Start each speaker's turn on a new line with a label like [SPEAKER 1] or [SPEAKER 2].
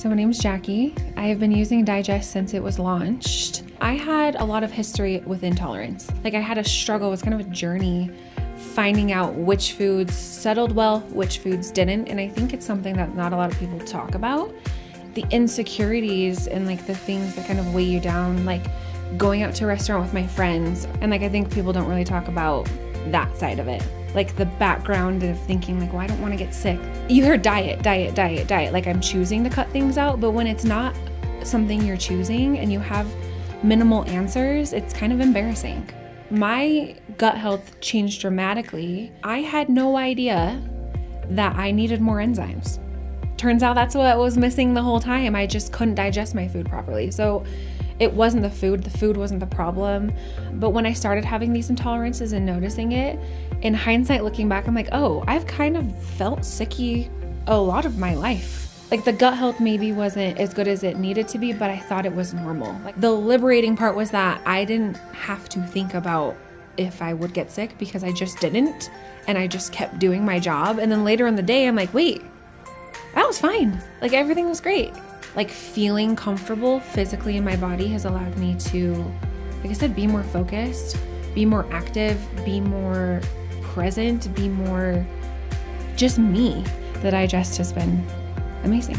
[SPEAKER 1] So, my name is Jackie. I have been using Digest since it was launched. I had a lot of history with intolerance. Like, I had a struggle, it was kind of a journey finding out which foods settled well, which foods didn't. And I think it's something that not a lot of people talk about. The insecurities and like the things that kind of weigh you down, like going out to a restaurant with my friends. And like, I think people don't really talk about that side of it like the background of thinking like well i don't want to get sick. You hear diet diet diet diet. Like i'm choosing to cut things out but when it's not something you're choosing and you have minimal answers it's kind of embarrassing. My gut health changed dramatically. I had no idea that i needed more enzymes. Turns out that's what was missing the whole time. I just couldn't digest my food properly. So it wasn't the food, the food wasn't the problem. But when I started having these intolerances and noticing it, in hindsight, looking back, I'm like, oh, I've kind of felt sicky a lot of my life. Like the gut health maybe wasn't as good as it needed to be, but I thought it was normal. Like the liberating part was that I didn't have to think about if I would get sick because I just didn't. And I just kept doing my job. And then later in the day, I'm like, wait, that was fine. Like everything was great like feeling comfortable physically in my body has allowed me to, like I said, be more focused, be more active, be more present, be more just me. The digest has been amazing.